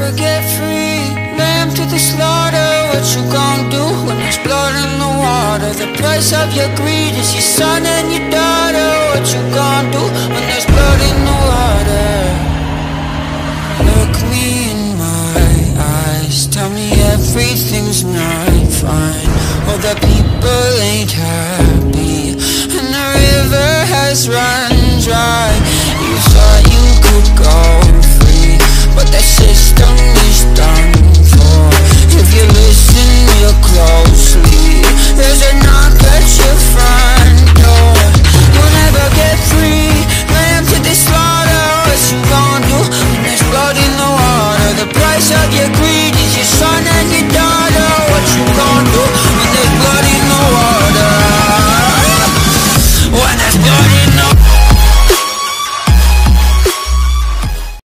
never get free Lamb to the slaughter, what you gon' do when there's blood in the water? The price of your greed is your son and your daughter What you gon' do when there's blood in the water? Look me in my eyes, tell me everything's not fine All the people